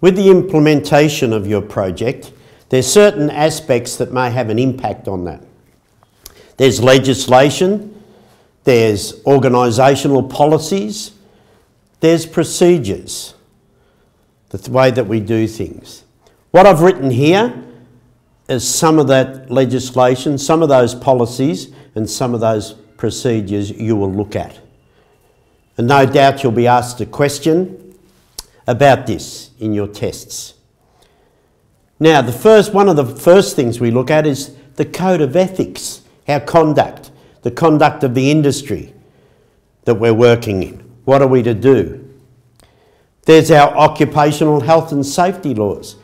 With the implementation of your project, there's certain aspects that may have an impact on that. There's legislation, there's organisational policies, there's procedures, the way that we do things. What I've written here is some of that legislation, some of those policies, and some of those procedures you will look at. And no doubt you'll be asked a question about this in your tests. Now, the first, one of the first things we look at is the code of ethics, our conduct, the conduct of the industry that we're working in. What are we to do? There's our occupational health and safety laws.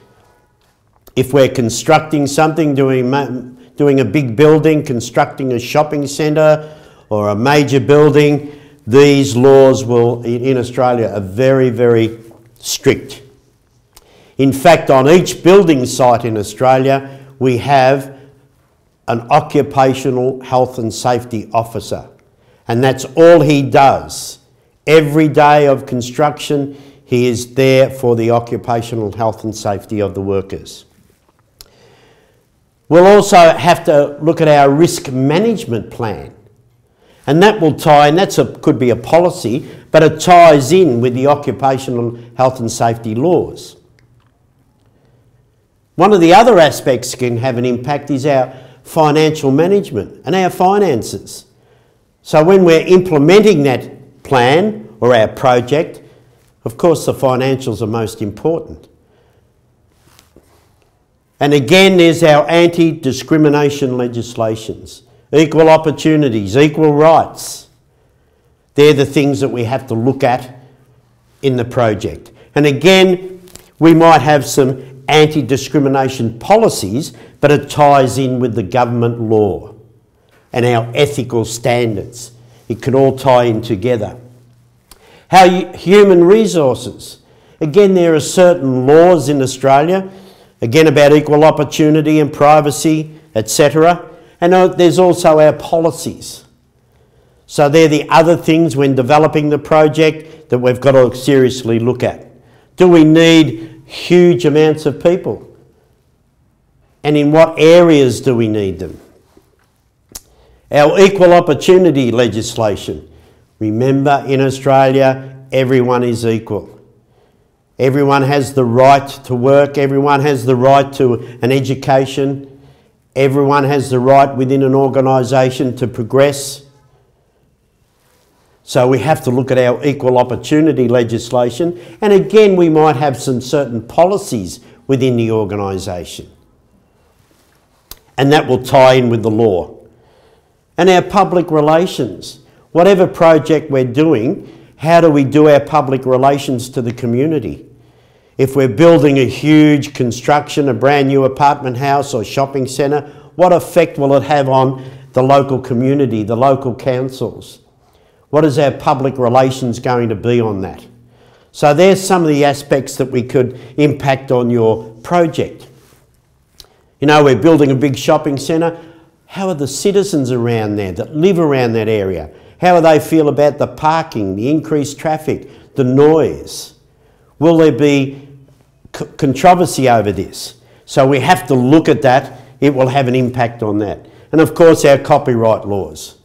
If we're constructing something, doing, doing a big building, constructing a shopping centre or a major building, these laws will, in Australia, are very, very strict. In fact, on each building site in Australia, we have an occupational health and safety officer. And that's all he does. Every day of construction, he is there for the occupational health and safety of the workers. We'll also have to look at our risk management plan. And that will tie, and that could be a policy, but it ties in with the occupational health and safety laws. One of the other aspects can have an impact is our financial management and our finances. So when we're implementing that plan or our project, of course the financials are most important. And again, there's our anti-discrimination legislations, equal opportunities, equal rights. They're the things that we have to look at in the project. And again, we might have some anti-discrimination policies, but it ties in with the government law and our ethical standards. It can all tie in together. How you, human resources. Again, there are certain laws in Australia, again about equal opportunity and privacy, etc. And uh, there's also our policies. So they're the other things when developing the project that we've got to seriously look at. Do we need huge amounts of people? And in what areas do we need them? Our equal opportunity legislation. Remember, in Australia, everyone is equal. Everyone has the right to work, everyone has the right to an education, everyone has the right within an organisation to progress. So we have to look at our equal opportunity legislation. And again, we might have some certain policies within the organisation. And that will tie in with the law. And our public relations. Whatever project we're doing, how do we do our public relations to the community? If we're building a huge construction, a brand new apartment house or shopping centre, what effect will it have on the local community, the local councils? What is our public relations going to be on that? So there's some of the aspects that we could impact on your project. You know, we're building a big shopping centre. How are the citizens around there that live around that area? How do they feel about the parking, the increased traffic, the noise? Will there be controversy over this? So we have to look at that. It will have an impact on that. And of course, our copyright laws.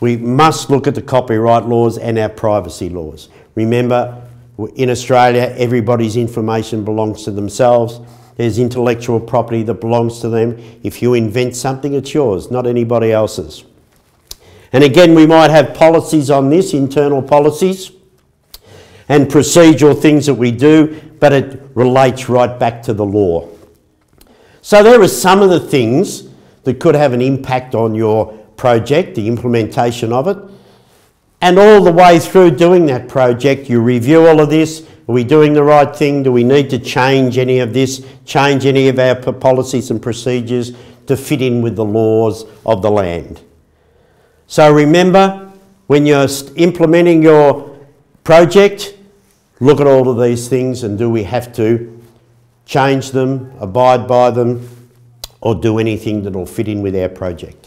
We must look at the copyright laws and our privacy laws. Remember, in Australia, everybody's information belongs to themselves. There's intellectual property that belongs to them. If you invent something, it's yours, not anybody else's. And again, we might have policies on this, internal policies, and procedural things that we do, but it relates right back to the law. So there are some of the things that could have an impact on your project, the implementation of it. And all the way through doing that project, you review all of this. Are we doing the right thing? Do we need to change any of this, change any of our policies and procedures to fit in with the laws of the land? So remember, when you're implementing your project, look at all of these things and do we have to change them, abide by them, or do anything that will fit in with our project.